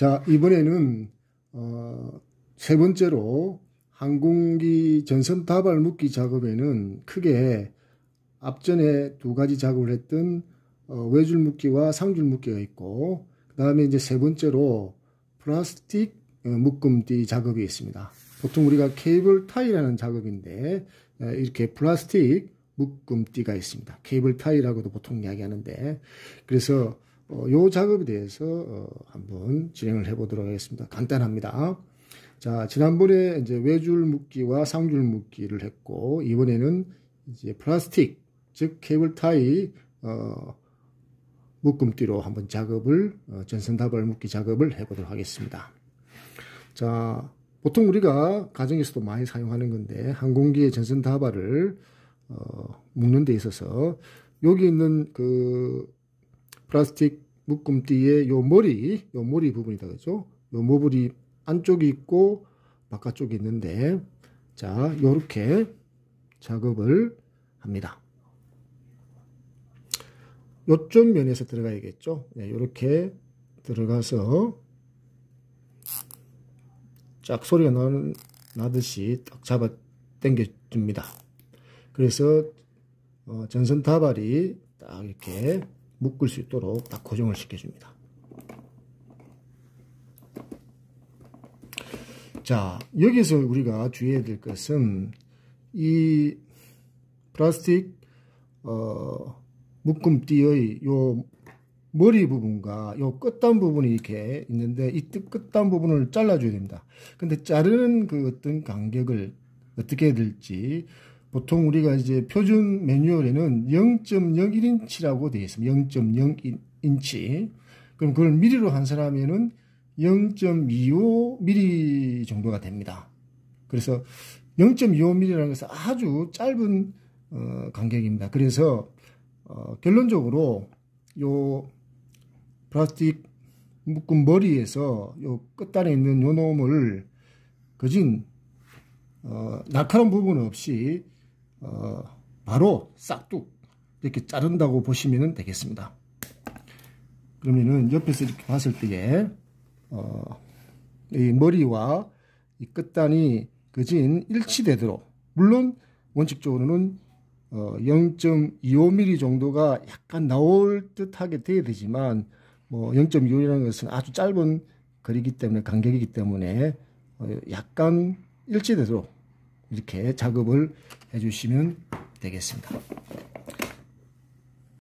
자, 이번에는, 어, 세 번째로 항공기 전선 다발 묶기 작업에는 크게 앞전에 두 가지 작업을 했던 어, 외줄 묶기와 쌍줄 묶기가 있고 그 다음에 이제 세 번째로 플라스틱 어, 묶음띠 작업이 있습니다. 보통 우리가 케이블 타이라는 작업인데 어, 이렇게 플라스틱 묶음띠가 있습니다. 케이블 타이라고도 보통 이야기하는데 그래서 어, 요 작업에 대해서 어, 한번 진행을 해보도록 하겠습니다. 간단합니다. 자, 지난번에 이제 외줄 묶기와 상줄 묶기를 했고 이번에는 이제 플라스틱 즉 케이블 타이 어, 묶음띠로 한번 작업을 어, 전선다발 묶기 작업을 해보도록 하겠습니다. 자, 보통 우리가 가정에서도 많이 사용하는 건데 항공기의 전선다발을 어, 묶는 데 있어서 여기 있는 그 플라스틱 묶음띠의 요 머리, 요 머리 부분이다 그죠? 요 머리 안쪽이 있고 바깥쪽이 있는데 자, 요렇게 작업을 합니다. 요쪽 면에서 들어가야겠죠. 네, 이렇게 들어가서 쫙 소리가 나, 나듯이 딱 잡아 당겨 줍니다. 그래서 어, 전선 다발이 딱 이렇게 묶을 수 있도록 딱 고정을 시켜줍니다. 자, 여기서 우리가 주의해야 될 것은 이 플라스틱 어, 묶음띠의 요 머리 부분과 요 끝단 부분이 이렇게 있는데 이 끝단 부분을 잘라줘야 됩니다. 근데 자르는 그 어떤 간격을 어떻게 해야 될지 보통 우리가 이제 표준 매뉴얼에는 0.01인치라고 되어 있습니다. 0.01인치. 그럼 그걸 미리로 환산하면은 0.25mm 정도가 됩니다. 그래서 0.25mm라는 것은 아주 짧은 어, 간격입니다. 그래서 어, 결론적으로 요 플라스틱 묶은 머리에서 요 끝단에 있는 요 놈을 그진 어, 날카로운 부분 없이 어, 바로 싹둑 이렇게 자른다고 보시면 되겠습니다. 그러면은 옆에서 이렇게 봤을 때에 어, 이 머리와 이 끝단이 그진 일치되도록 물론 원칙적으로는 어, 0.25mm 정도가 약간 나올 듯하게 돼야 되지만 뭐 0.25라는 것은 아주 짧은 거리기 때문에 간격이기 때문에 어, 약간 일치되도록 이렇게 작업을 해주시면 되겠습니다.